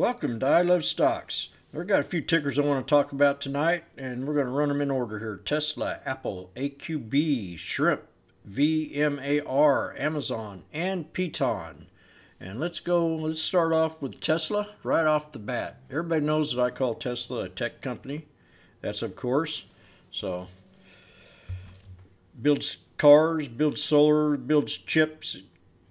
Welcome to I Love Stocks. We've got a few tickers I want to talk about tonight, and we're going to run them in order here. Tesla, Apple, AQB, Shrimp, VMAR, Amazon, and Piton. And let's go, let's start off with Tesla right off the bat. Everybody knows that I call Tesla a tech company. That's of course. So, builds cars, builds solar, builds chips,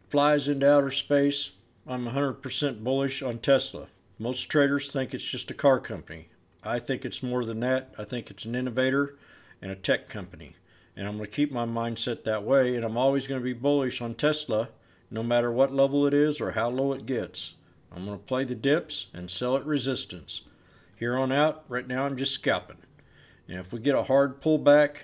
flies into outer space. I'm 100% bullish on Tesla. Most traders think it's just a car company. I think it's more than that. I think it's an innovator and a tech company. And I'm going to keep my mindset that way. And I'm always going to be bullish on Tesla, no matter what level it is or how low it gets. I'm going to play the dips and sell at resistance. Here on out, right now, I'm just scalping. And if we get a hard pullback,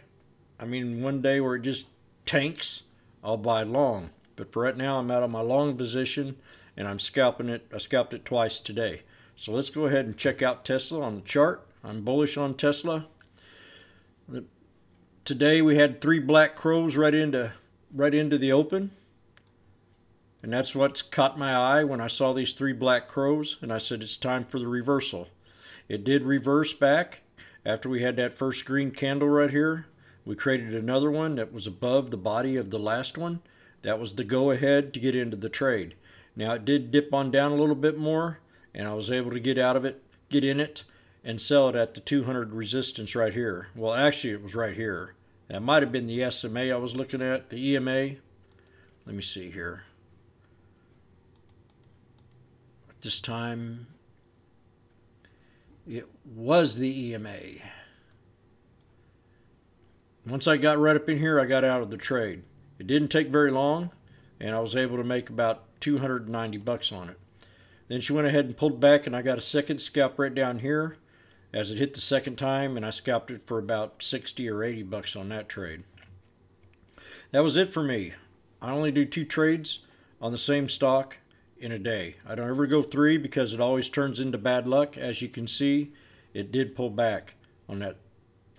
I mean, one day where it just tanks, I'll buy long. But for right now, I'm out of my long position and I'm scalping it. I scalped it twice today. So let's go ahead and check out Tesla on the chart. I'm bullish on Tesla. Today we had three black crows right into right into the open. And that's what's caught my eye when I saw these three black crows and I said it's time for the reversal. It did reverse back after we had that first green candle right here. We created another one that was above the body of the last one. That was the go ahead to get into the trade. Now it did dip on down a little bit more and I was able to get out of it, get in it, and sell it at the 200 resistance right here. Well, actually it was right here. That might have been the SMA I was looking at, the EMA. Let me see here. At this time, it was the EMA. Once I got right up in here, I got out of the trade. It didn't take very long, and I was able to make about 290 bucks on it. Then she went ahead and pulled back, and I got a second scalp right down here as it hit the second time, and I scalped it for about 60 or 80 bucks on that trade. That was it for me. I only do two trades on the same stock in a day. I don't ever go three because it always turns into bad luck. As you can see, it did pull back on that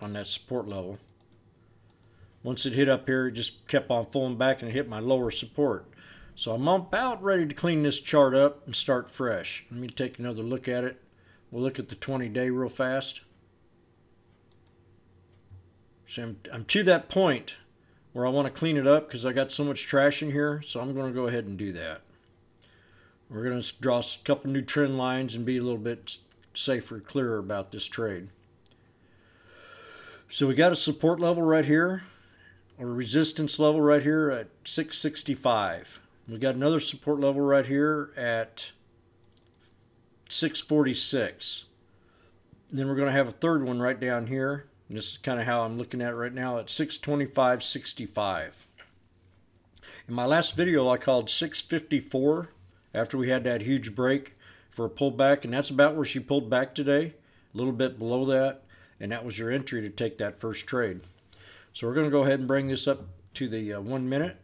on that support level. Once it hit up here, it just kept on falling back and hit my lower support. So I'm about ready to clean this chart up and start fresh. Let me take another look at it. We'll look at the 20 day real fast. So I'm, I'm to that point where I want to clean it up because I got so much trash in here. So I'm going to go ahead and do that. We're going to draw a couple new trend lines and be a little bit safer, clearer about this trade. So we got a support level right here, or resistance level right here at 665. We got another support level right here at 646. then we're going to have a third one right down here. And this is kind of how I'm looking at it right now at 625.65. In my last video, I called 654 after we had that huge break for a pullback, and that's about where she pulled back today, a little bit below that, and that was your entry to take that first trade. So we're going to go ahead and bring this up to the uh, one minute.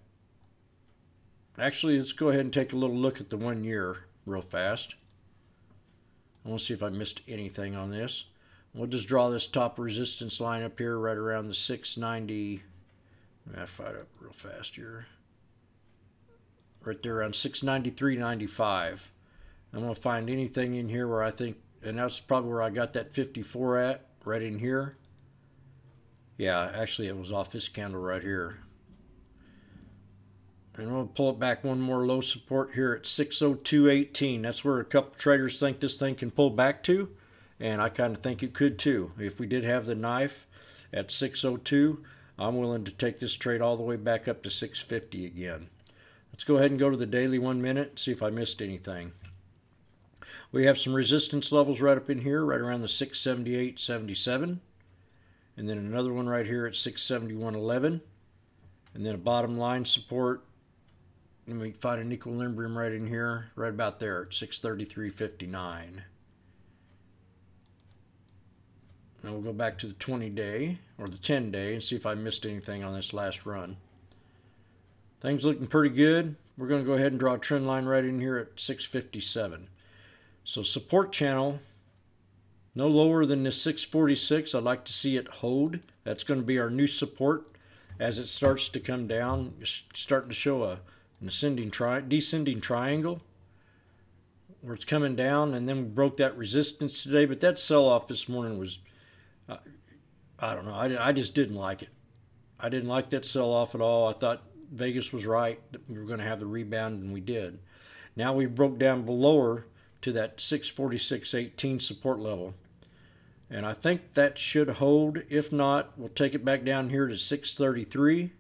Actually, let's go ahead and take a little look at the one year real fast. I want to see if I missed anything on this. We'll just draw this top resistance line up here right around the 690. I'm going fight up real fast here. Right there around 693.95. I'm going to find anything in here where I think, and that's probably where I got that 54 at, right in here. Yeah, actually it was off this candle right here. And we'll pull it back one more low support here at 602.18. That's where a couple traders think this thing can pull back to. And I kind of think it could too. If we did have the knife at 602, I'm willing to take this trade all the way back up to 650 again. Let's go ahead and go to the daily one minute, see if I missed anything. We have some resistance levels right up in here, right around the 678.77. And then another one right here at 671.11. And then a bottom line support and we find an equilibrium right in here, right about there at 633.59. Now we'll go back to the 20 day or the 10 day and see if I missed anything on this last run. Things looking pretty good. We're going to go ahead and draw a trend line right in here at 657. So support channel, no lower than this 646. I'd like to see it hold. That's going to be our new support as it starts to come down. starting to show a an ascending tri descending triangle. where it's coming down, and then we broke that resistance today. But that sell off this morning was, uh, I don't know, I, I just didn't like it. I didn't like that sell off at all. I thought Vegas was right that we were going to have the rebound, and we did. Now we broke down below her to that 646.18 support level. And I think that should hold. If not, we'll take it back down here to 633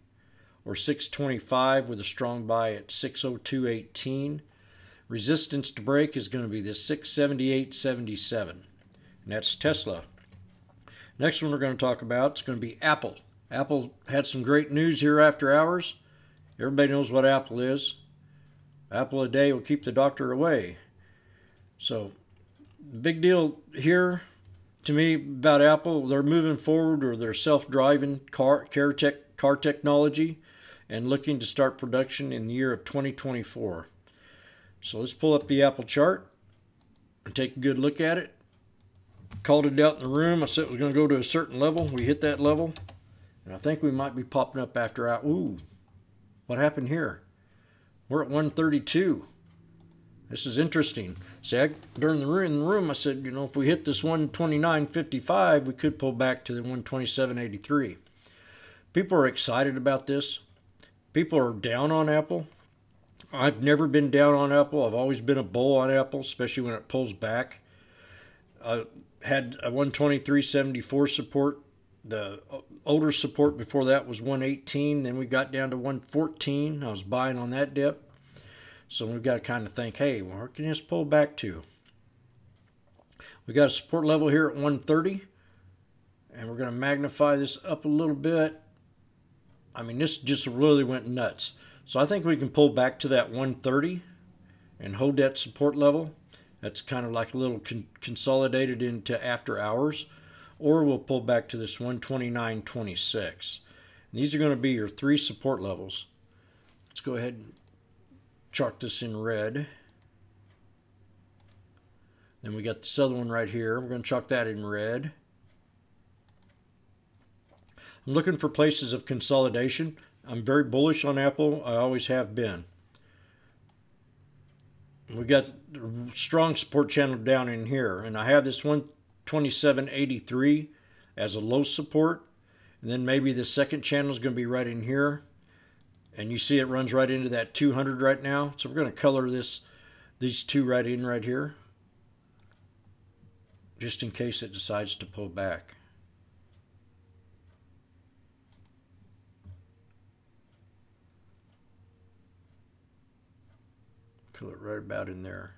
or 625 with a strong buy at 602.18. Resistance to break is going to be the 678.77. And that's Tesla. Next one we're going to talk about is going to be Apple. Apple had some great news here after hours. Everybody knows what Apple is. Apple a day will keep the doctor away. So, big deal here to me about Apple. They're moving forward or they're self-driving car car, tech, car technology and looking to start production in the year of 2024. So let's pull up the Apple chart and take a good look at it. Called it out in the room. I said it was going to go to a certain level. We hit that level. And I think we might be popping up after out. Ooh, what happened here? We're at 132. This is interesting. See, I, during the room, in the room, I said, you know, if we hit this 129.55, we could pull back to the 127.83. People are excited about this. People are down on Apple. I've never been down on Apple. I've always been a bull on Apple, especially when it pulls back. I had a 123.74 support. The uh, older support before that was 118. Then we got down to 114. I was buying on that dip. So we've got to kind of think, hey, where can this pull back to? We got a support level here at 130. And we're going to magnify this up a little bit. I mean, this just really went nuts. So I think we can pull back to that 130 and hold that support level. That's kind of like a little con consolidated into after hours. Or we'll pull back to this 129.26. These are going to be your three support levels. Let's go ahead and chart this in red. Then we got this other one right here. We're going to chalk that in red. I'm looking for places of consolidation. I'm very bullish on Apple. I always have been. We got strong support channel down in here, and I have this 127.83 as a low support, and then maybe the second channel is going to be right in here, and you see it runs right into that 200 right now. So we're going to color this, these two right in right here, just in case it decides to pull back. It right about in there.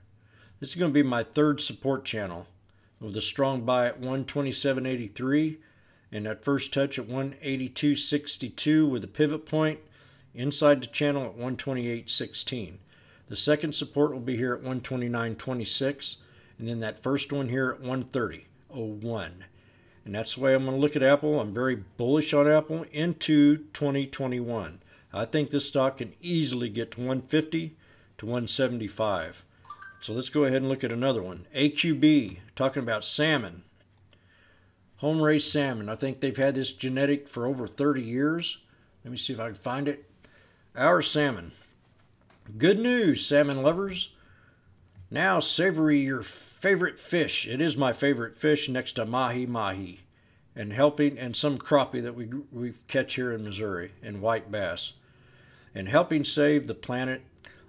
This is going to be my third support channel with a strong buy at 127.83 and that first touch at 182.62 with a pivot point inside the channel at 128.16. The second support will be here at 129.26 and then that first one here at 130.01. And that's the way I'm going to look at Apple. I'm very bullish on Apple into 2021. I think this stock can easily get to 150 to 175. So let's go ahead and look at another one. AQB, talking about salmon. Home raised salmon. I think they've had this genetic for over 30 years. Let me see if I can find it. Our salmon. Good news, salmon lovers. Now savory your favorite fish. It is my favorite fish next to mahi mahi and helping and some crappie that we we catch here in Missouri and white bass. And helping save the planet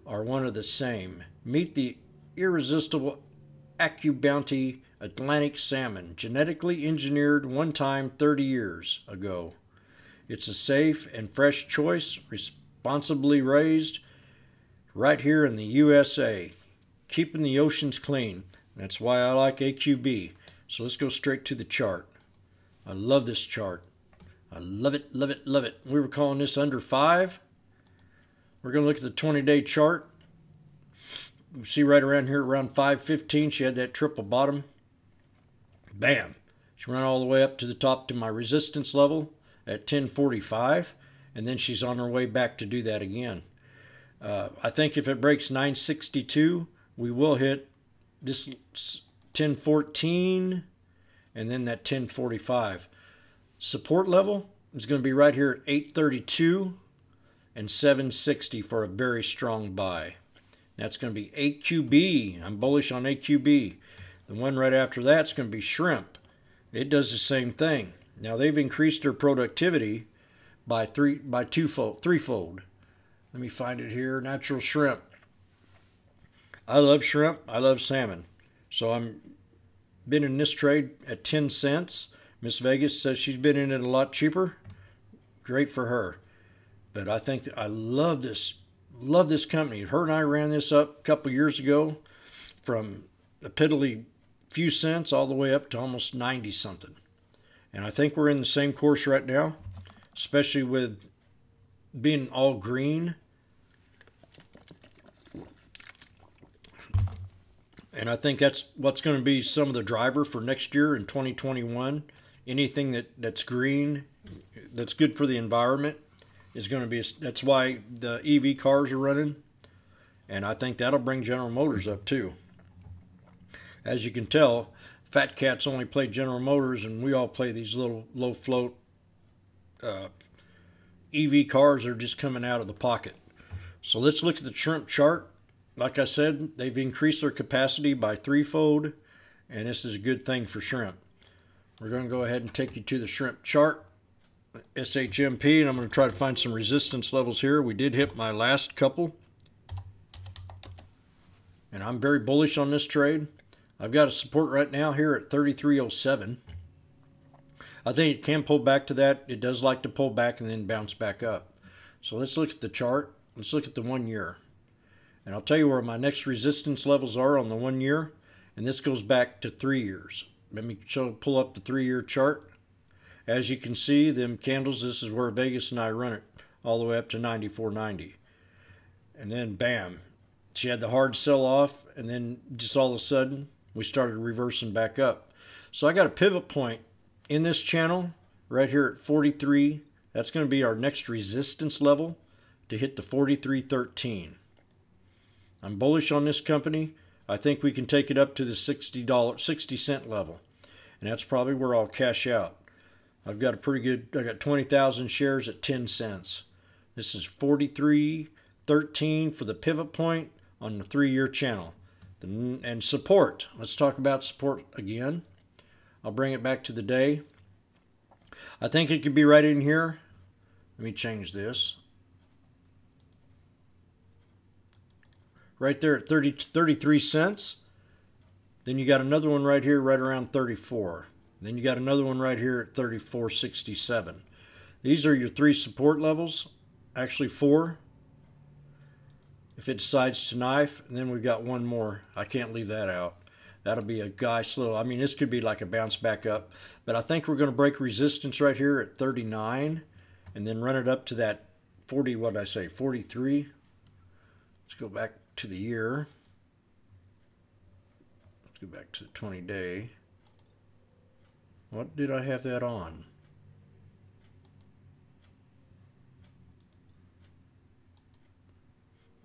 are one of the same. Meet the irresistible AquaBounty Atlantic salmon, genetically engineered one time 30 years ago. It's a safe and fresh choice, responsibly raised right here in the USA, keeping the oceans clean. That's why I like AQB. So let's go straight to the chart. I love this chart. I love it, love it, love it. We were calling this under five. We're going to look at the 20 day chart. You see right around here, around 515, she had that triple bottom. Bam. She ran all the way up to the top to my resistance level at 1045, and then she's on her way back to do that again. Uh, I think if it breaks 962, we will hit this 1014 and then that 1045. Support level is going to be right here at 832 and 760 for a very strong buy. That's going to be AQB. I'm bullish on AQB. The one right after that's going to be shrimp. It does the same thing. Now they've increased their productivity by three by twofold, threefold. Let me find it here. Natural shrimp. I love shrimp. I love salmon. So I'm been in this trade at 10 cents. Miss Vegas says she's been in it a lot cheaper. Great for her. But I think I love this love this company. Her and I ran this up a couple years ago from a piddly few cents all the way up to almost 90 something. And I think we're in the same course right now, especially with being all green. And I think that's what's going to be some of the driver for next year in 2021. Anything that, that's green, that's good for the environment, is going to be. That's why the EV cars are running, and I think that'll bring General Motors up too. As you can tell, Fat Cats only play General Motors, and we all play these little low float uh, EV cars that are just coming out of the pocket. So let's look at the shrimp chart. Like I said, they've increased their capacity by threefold, and this is a good thing for shrimp. We're going to go ahead and take you to the shrimp chart, SHMP, and I'm going to try to find some resistance levels here. We did hit my last couple, and I'm very bullish on this trade. I've got a support right now here at 3307. I think it can pull back to that. It does like to pull back and then bounce back up. So let's look at the chart. Let's look at the one year. And I'll tell you where my next resistance levels are on the one year. And this goes back to three years. Let me show, pull up the three year chart. As you can see, them candles, this is where Vegas and I run it all the way up to 94.90. And then bam, she had the hard sell off. And then just all of a sudden, we started reversing back up. So I got a pivot point in this channel right here at 43. That's going to be our next resistance level to hit the 43.13. I'm bullish on this company. I think we can take it up to the $60, 60 cent level. And that's probably where I'll cash out. I've got a pretty good, I got 20,000 shares at 10 cents. This is 43.13 for the pivot point on the three-year channel and support. Let's talk about support again. I'll bring it back to the day. I think it could be right in here. Let me change this. Right there at 30, 33 cents. Then you got another one right here right around 34. Then you got another one right here at 34.67. These are your three support levels. Actually four if it decides to knife, then we've got one more. I can't leave that out. That'll be a guy slow. I mean, this could be like a bounce back up. But I think we're going to break resistance right here at 39 and then run it up to that 40, what did I say, 43. Let's go back to the year. Let's go back to the 20 day. What did I have that on?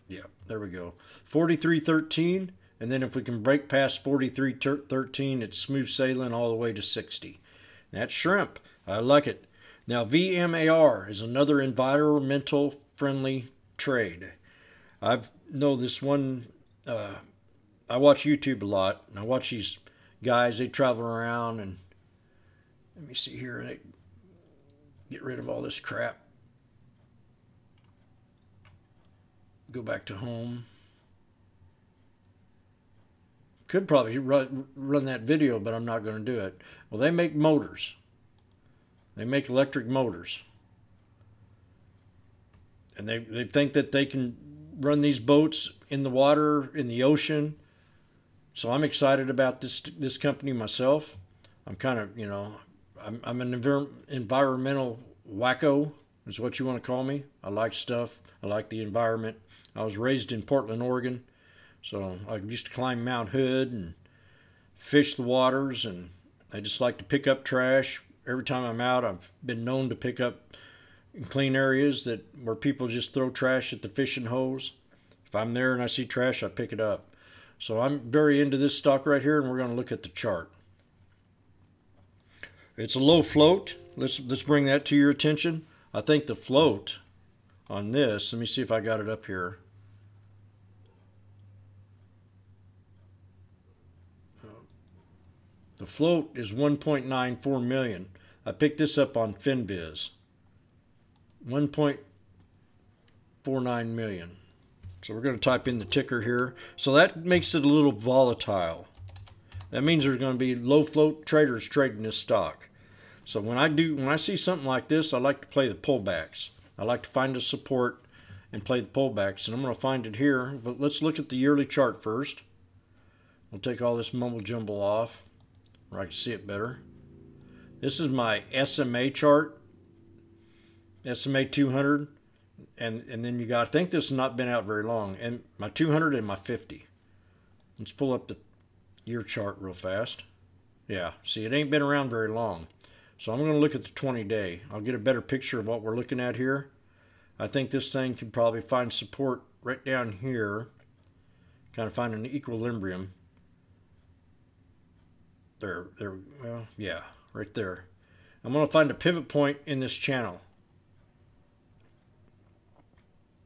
Yeah, there we go. 43.13. And then if we can break past 43.13, it's smooth sailing all the way to 60. That's shrimp. I like it. Now, VMAR is another environmental friendly trade. I've know this one. Uh, I watch YouTube a lot, and I watch these guys. They travel around, and let me see here. Get rid of all this crap. go back to home. Could probably run, run that video, but I'm not going to do it. Well, they make motors. They make electric motors. And they, they think that they can run these boats in the water, in the ocean. So I'm excited about this this company myself. I'm kind of, you know, I'm, I'm an envir environmental wacko, is what you want to call me. I like stuff. I like the environment. I was raised in Portland, Oregon, so I used to climb Mount Hood and fish the waters, and I just like to pick up trash. Every time I'm out, I've been known to pick up in clean areas that where people just throw trash at the fishing hose. If I'm there and I see trash, I pick it up. So I'm very into this stock right here, and we're going to look at the chart. It's a low float. Let's, let's bring that to your attention. I think the float on this, let me see if I got it up here. The float is 1.94 million. I picked this up on FinViz. 1.49 million. So we're going to type in the ticker here. So that makes it a little volatile. That means there's going to be low float traders trading this stock. So when I do, when I see something like this, I like to play the pullbacks. I like to find a support and play the pullbacks. And I'm going to find it here. But let's look at the yearly chart first. We'll take all this mumble jumble off where I can see it better. This is my SMA chart, SMA 200, and, and then you got, I think this has not been out very long, and my 200 and my 50. Let's pull up the year chart real fast. Yeah, see, it ain't been around very long. So I'm going to look at the 20 day. I'll get a better picture of what we're looking at here. I think this thing can probably find support right down here. Kind of find an equilibrium. There, there, well, yeah, right there. I'm going to find a pivot point in this channel.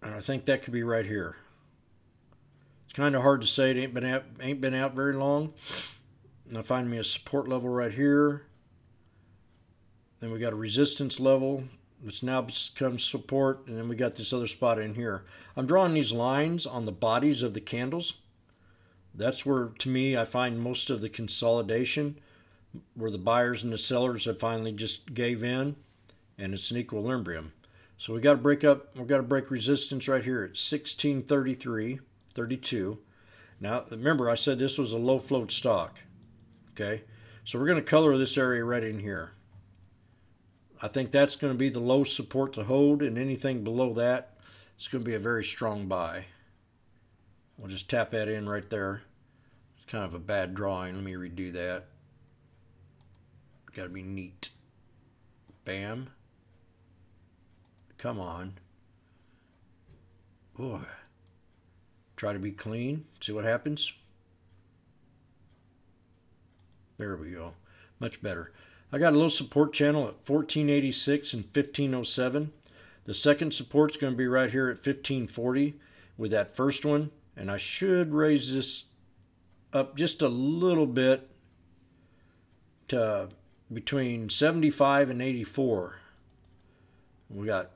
And I think that could be right here. Kind of hard to say. It ain't been out, ain't been out very long. And I find me a support level right here. Then we got a resistance level, which now becomes support. And then we got this other spot in here. I'm drawing these lines on the bodies of the candles that's where, to me, I find most of the consolidation, where the buyers and the sellers have finally just gave in, and it's an equilibrium. So we got to break up, we've got to break resistance right here at 1633, 32. Now, remember, I said this was a low float stock. Okay, so we're going to color this area right in here. I think that's going to be the low support to hold, and anything below that, it's going to be a very strong buy. We'll just tap that in right there. It's kind of a bad drawing. Let me redo that. Got to be neat. Bam. Come on. Boy. Try to be clean. See what happens. There we go. Much better. I got a little support channel at 1486 and 1507. The second support's going to be right here at 1540 with that first one and I should raise this up just a little bit to between 75 and 84. We got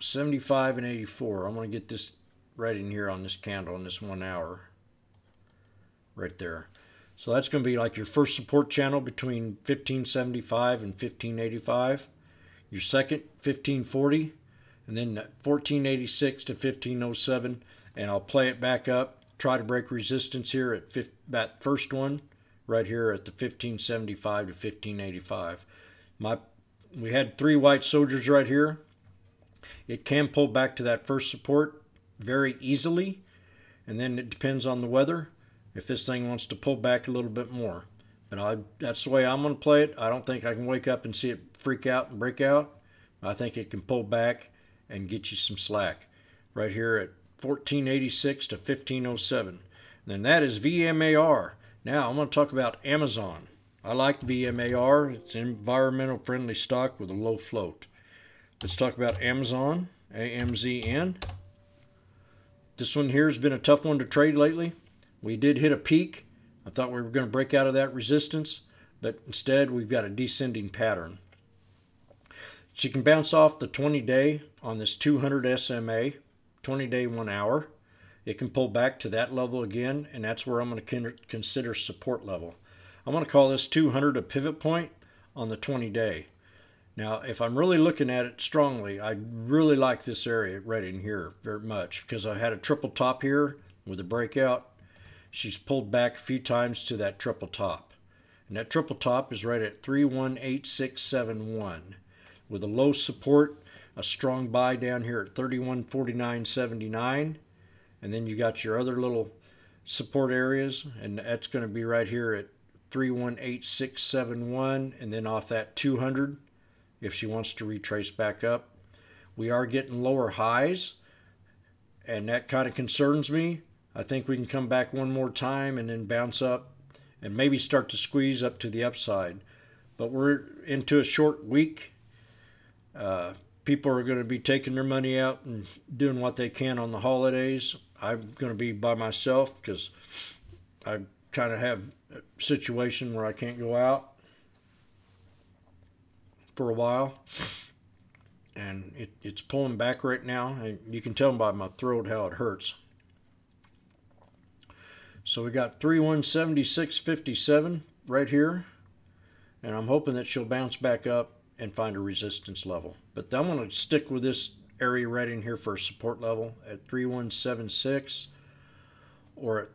75 and 84. I'm going to get this right in here on this candle in this one hour. Right there. So that's going to be like your first support channel between 1575 and 1585. Your second, 1540 and then 1486 to 1507 and I'll play it back up try to break resistance here at that first one right here at the 1575 to 1585 my we had three white soldiers right here it can pull back to that first support very easily and then it depends on the weather if this thing wants to pull back a little bit more but I, that's the way I'm going to play it I don't think I can wake up and see it freak out and break out I think it can pull back and get you some slack right here at 1486 to 1507. And then that is VMAR. Now I'm going to talk about Amazon. I like VMAR. It's an environmental friendly stock with a low float. Let's talk about Amazon, AMZN. This one here has been a tough one to trade lately. We did hit a peak. I thought we were going to break out of that resistance, but instead we've got a descending pattern. She can bounce off the 20 day on this 200 SMA, 20 day, one hour. It can pull back to that level again, and that's where I'm going to consider support level. I'm going to call this 200 a pivot point on the 20 day. Now, if I'm really looking at it strongly, I really like this area right in here very much because I had a triple top here with a breakout. She's pulled back a few times to that triple top. And that triple top is right at 318671 with a low support, a strong buy down here at 3149.79. And then you got your other little support areas, and that's going to be right here at 318671, and then off that 200 if she wants to retrace back up. We are getting lower highs, and that kind of concerns me. I think we can come back one more time and then bounce up and maybe start to squeeze up to the upside. But we're into a short week uh, people are going to be taking their money out and doing what they can on the holidays. I'm going to be by myself because I kind of have a situation where I can't go out for a while. And it, it's pulling back right now. And you can tell by my throat how it hurts. So we got 3176.57 right here. And I'm hoping that she'll bounce back up and find a resistance level. But I'm going to stick with this area right in here for a support level at 3176 or at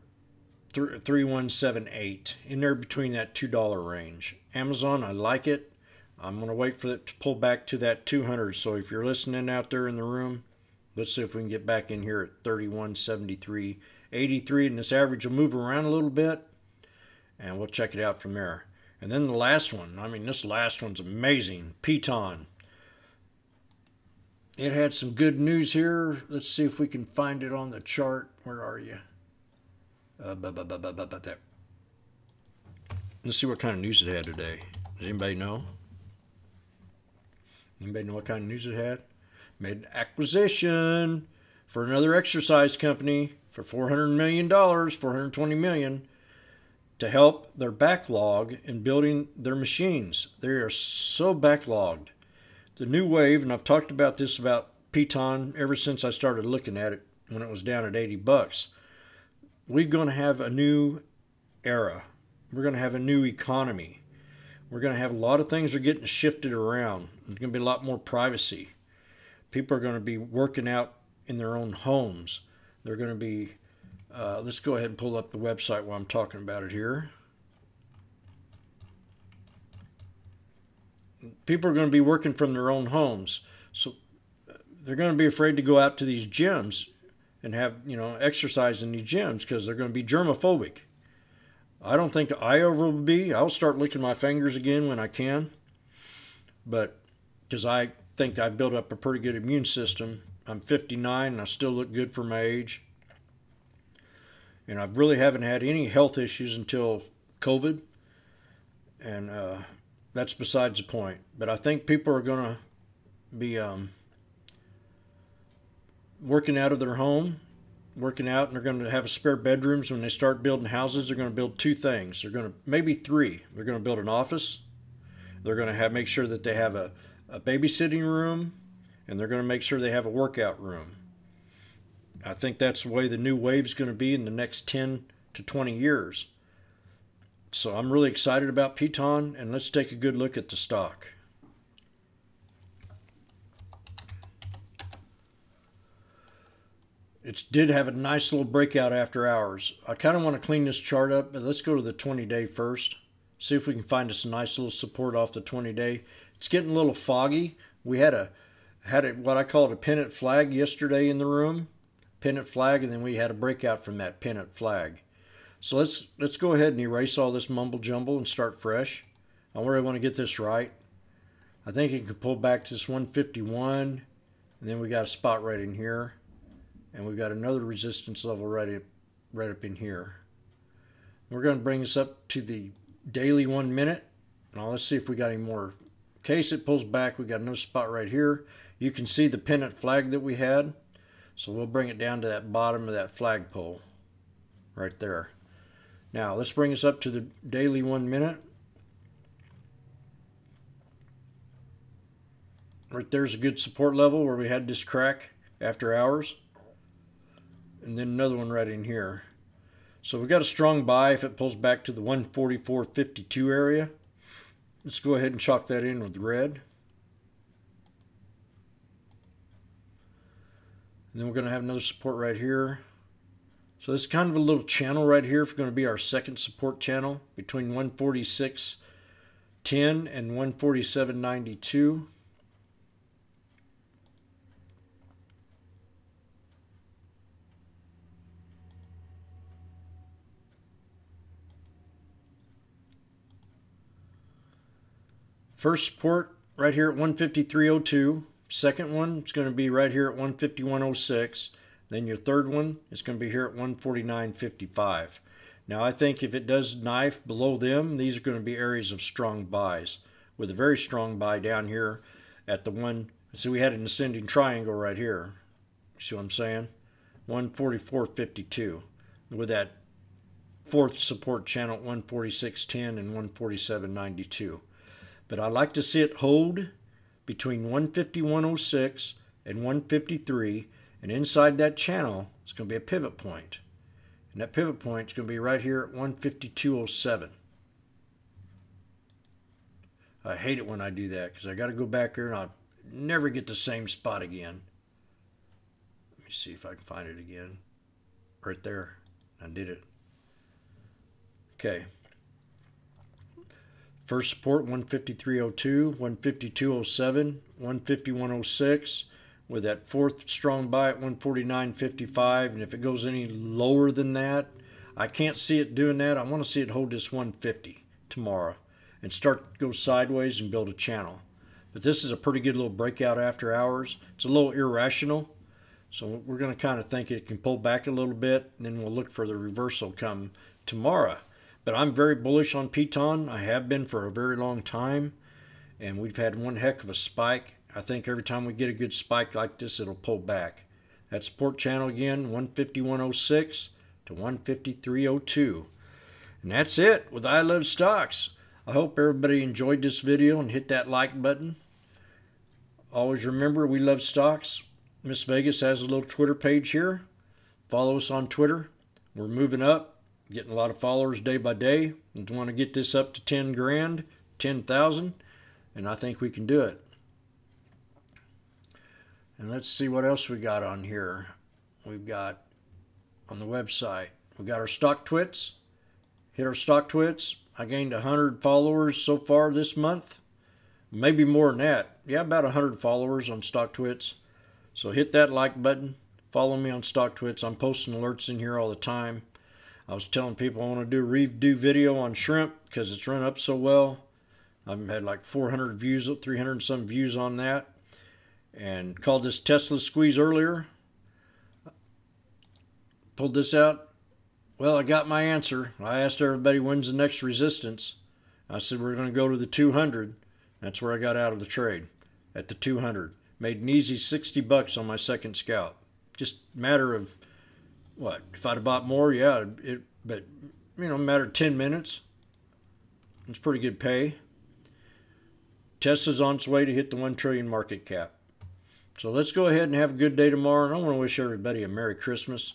3178 in there between that $2 range. Amazon, I like it. I'm going to wait for it to pull back to that 200. So if you're listening out there in the room, let's see if we can get back in here at 3173 83 and this average will move around a little bit and we'll check it out from there. And then the last one, I mean, this last one's amazing. Piton. It had some good news here. Let's see if we can find it on the chart. Where are you? Uh, bu- bu- bu- bu- bu- there. Let's see what kind of news it had today. Does anybody know? Anybody know what kind of news it had? Made an acquisition for another exercise company for $400 million, $420 million to help their backlog in building their machines. They are so backlogged. The new wave, and I've talked about this about Piton ever since I started looking at it when it was down at 80 bucks. We're going to have a new era. We're going to have a new economy. We're going to have a lot of things are getting shifted around. There's going to be a lot more privacy. People are going to be working out in their own homes. They're going to be uh, let's go ahead and pull up the website while I'm talking about it here. People are going to be working from their own homes. So they're going to be afraid to go out to these gyms and have, you know, exercise in these gyms because they're going to be germophobic. I don't think I ever will be. I'll start licking my fingers again when I can. But because I think I've built up a pretty good immune system. I'm 59 and I still look good for my age and I really haven't had any health issues until COVID, and uh, that's besides the point. But I think people are going to be um, working out of their home, working out, and they're going to have spare bedrooms when they start building houses. They're going to build two things. They're going to maybe three. They're going to build an office. They're going to have make sure that they have a, a babysitting room, and they're going to make sure they have a workout room I think that's the way the new wave is going to be in the next 10 to 20 years. So I'm really excited about Piton, and let's take a good look at the stock. It did have a nice little breakout after hours. I kind of want to clean this chart up, but let's go to the 20 day first. See if we can find us a nice little support off the 20 day. It's getting a little foggy. We had a had a, what I call a pennant flag yesterday in the room pennant flag, and then we had a breakout from that pennant flag. So let's let's go ahead and erase all this mumble jumble and start fresh. I really want to get this right. I think it could pull back to this 151, and then we got a spot right in here, and we've got another resistance level right up, right up in here. We're going to bring this up to the daily one minute. Now let's see if we got any more. In case it pulls back, we got another spot right here. You can see the pennant flag that we had. So we'll bring it down to that bottom of that flagpole right there. Now let's bring us up to the daily one minute. Right there's a good support level where we had this crack after hours. And then another one right in here. So we've got a strong buy if it pulls back to the 144.52 area. Let's go ahead and chalk that in with red. And then we're going to have another support right here. So this is kind of a little channel right here. It's going to be our second support channel between 146.10 and 147.92. First support right here at 153.02. Second one is going to be right here at 151.06. Then your third one is going to be here at 149.55. Now I think if it does knife below them, these are going to be areas of strong buys with a very strong buy down here at the 1 So we had an ascending triangle right here. See what I'm saying? 144.52 with that fourth support channel at 146.10 and 147.92. But I like to see it hold between 151.06 and 153 and inside that channel it's going to be a pivot point. And that pivot point is going to be right here at 152.07. I hate it when I do that because I got to go back here and I'll never get the same spot again. Let me see if I can find it again. Right there. I did it. Okay. First support 153.02, 152.07, 151.06 with that fourth strong buy at 149.55 and if it goes any lower than that, I can't see it doing that. I want to see it hold this 150 tomorrow and start to go sideways and build a channel. But this is a pretty good little breakout after hours. It's a little irrational. So we're going to kind of think it can pull back a little bit and then we'll look for the reversal come tomorrow. But I'm very bullish on Piton. I have been for a very long time. And we've had one heck of a spike. I think every time we get a good spike like this, it'll pull back. That support channel again, 151.06 to 153.02. And that's it with I Love Stocks. I hope everybody enjoyed this video and hit that like button. Always remember, we love stocks. Miss Vegas has a little Twitter page here. Follow us on Twitter. We're moving up, getting a lot of followers day by day. We want to get this up to 10 grand, 10,000, and I think we can do it. And let's see what else we got on here. We've got on the website, We've got our Stocktwits. Hit our Stocktwits. I gained 100 followers so far this month. Maybe more than that. Yeah, about 100 followers on Stocktwits. So hit that like button. Follow me on Stocktwits. I'm posting alerts in here all the time. I was telling people I want to do redo video on shrimp because it's run up so well. I've had like 400 views, 300 some views on that. And called this Tesla squeeze earlier. Pulled this out. Well, I got my answer. I asked everybody when's the next resistance. I said we're going to go to the 200. That's where I got out of the trade at the 200. Made an easy 60 bucks on my second scalp. Just matter of what? If I'd have bought more, yeah, it but you know, matter of 10 minutes. It's pretty good pay. Tesla's on its way to hit the 1 trillion market cap. So let's go ahead and have a good day tomorrow. And I want to wish everybody a Merry Christmas.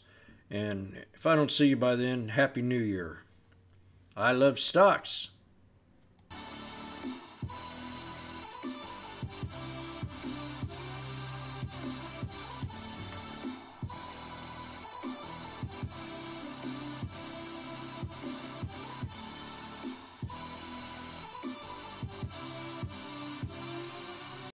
And if I don't see you by then, Happy New Year. I love stocks.